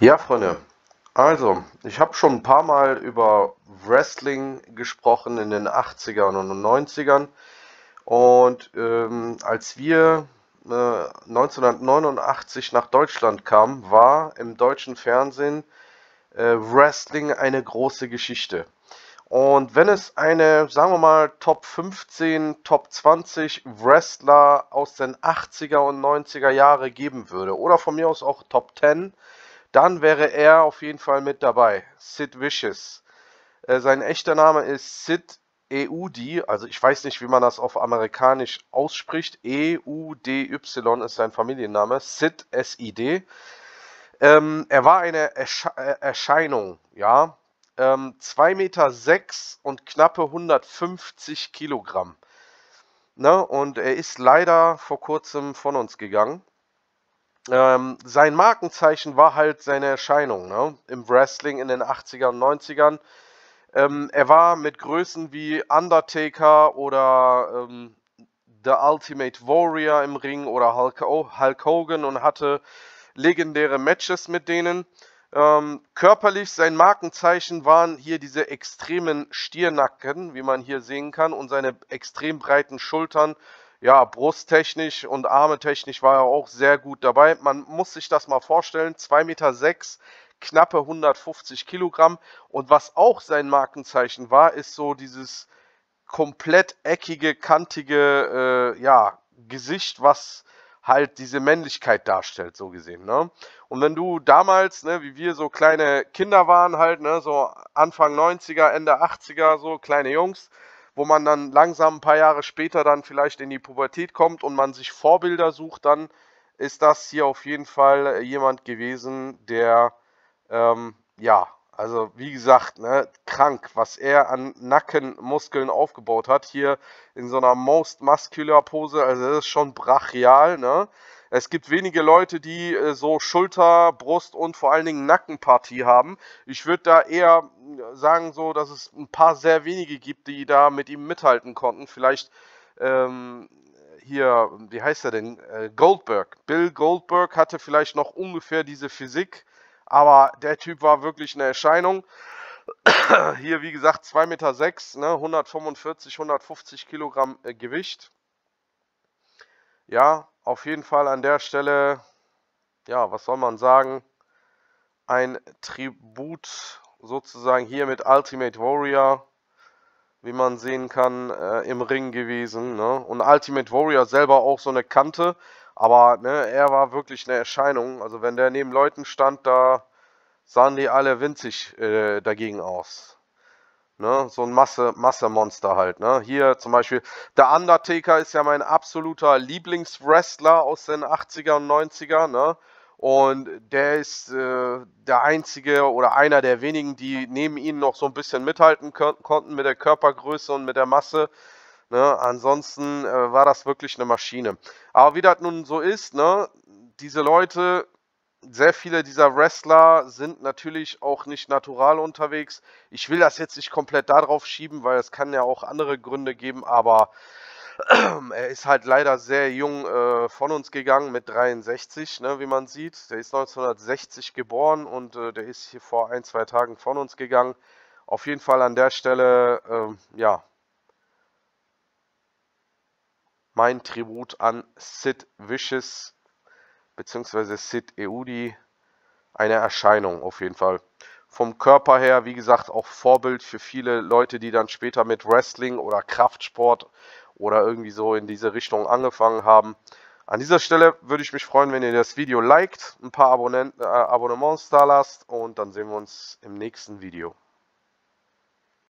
Ja, Freunde, also ich habe schon ein paar Mal über Wrestling gesprochen in den 80ern und 90ern und ähm, als wir äh, 1989 nach Deutschland kamen, war im deutschen Fernsehen äh, Wrestling eine große Geschichte. Und wenn es eine, sagen wir mal, Top 15, Top 20 Wrestler aus den 80er und 90er Jahre geben würde, oder von mir aus auch Top 10, dann wäre er auf jeden Fall mit dabei. Sid Vicious. Äh, sein echter Name ist Sid Eudi, also ich weiß nicht, wie man das auf amerikanisch ausspricht. E-U-D-Y ist sein Familienname. Sid S-I-D. Ähm, er war eine Ersche äh, Erscheinung, ja. Ähm, 2,6 Meter sechs und knappe 150 Kilogramm. Ne? Und er ist leider vor kurzem von uns gegangen. Ähm, sein Markenzeichen war halt seine Erscheinung ne? im Wrestling in den 80ern und 90ern. Ähm, er war mit Größen wie Undertaker oder ähm, The Ultimate Warrior im Ring oder Hulk, Hulk, Hogan und hatte legendäre Matches mit denen. Ähm, körperlich, sein Markenzeichen waren hier diese extremen Stiernacken, wie man hier sehen kann, und seine extrem breiten Schultern ja, brusttechnisch und armetechnisch war er auch sehr gut dabei. Man muss sich das mal vorstellen, 2,6 Meter, sechs, knappe 150 Kilogramm. Und was auch sein Markenzeichen war, ist so dieses komplett eckige, kantige äh, ja, Gesicht, was halt diese Männlichkeit darstellt, so gesehen. Ne? Und wenn du damals, ne, wie wir so kleine Kinder waren, halt, ne, so Anfang 90er, Ende 80er, so kleine Jungs, wo man dann langsam ein paar Jahre später dann vielleicht in die Pubertät kommt und man sich Vorbilder sucht, dann ist das hier auf jeden Fall äh, jemand gewesen, der, ähm, ja, also wie gesagt, ne, krank, was er an Nackenmuskeln aufgebaut hat, hier in so einer Most Muscular Pose, also das ist schon brachial, ne? Es gibt wenige Leute, die äh, so Schulter, Brust und vor allen Dingen Nackenpartie haben. Ich würde da eher sagen, so, dass es ein paar sehr wenige gibt, die da mit ihm mithalten konnten. Vielleicht ähm, hier, wie heißt er denn? Äh, Goldberg. Bill Goldberg hatte vielleicht noch ungefähr diese Physik, aber der Typ war wirklich eine Erscheinung. Hier, wie gesagt, 2,6 Meter, ne, 145, 150 Kilogramm äh, Gewicht. Ja, auf jeden Fall an der Stelle, ja, was soll man sagen, ein Tribut sozusagen hier mit Ultimate Warrior, wie man sehen kann, äh, im Ring gewesen. Ne? Und Ultimate Warrior selber auch so eine Kante, aber ne, er war wirklich eine Erscheinung. Also wenn der neben Leuten stand, da sahen die alle winzig äh, dagegen aus. Ne? So ein Masse, Masse-Monster halt. Ne? Hier zum Beispiel, der Undertaker ist ja mein absoluter Lieblingswrestler aus den 80er und 90er. Ne? Und der ist äh, der einzige oder einer der wenigen, die neben ihm noch so ein bisschen mithalten konnten mit der Körpergröße und mit der Masse. Ne? Ansonsten äh, war das wirklich eine Maschine. Aber wie das nun so ist, ne? diese Leute sehr viele dieser Wrestler sind natürlich auch nicht natural unterwegs. Ich will das jetzt nicht komplett darauf schieben, weil es kann ja auch andere Gründe geben, aber er ist halt leider sehr jung äh, von uns gegangen mit 63, ne, wie man sieht. Der ist 1960 geboren und äh, der ist hier vor ein, zwei Tagen von uns gegangen. Auf jeden Fall an der Stelle, äh, ja, mein Tribut an Sid Vicious beziehungsweise Sid Eudi eine Erscheinung auf jeden Fall. Vom Körper her, wie gesagt, auch Vorbild für viele Leute, die dann später mit Wrestling oder Kraftsport oder irgendwie so in diese Richtung angefangen haben. An dieser Stelle würde ich mich freuen, wenn ihr das Video liked, ein paar Abonnent, äh, Abonnements da lasst und dann sehen wir uns im nächsten Video.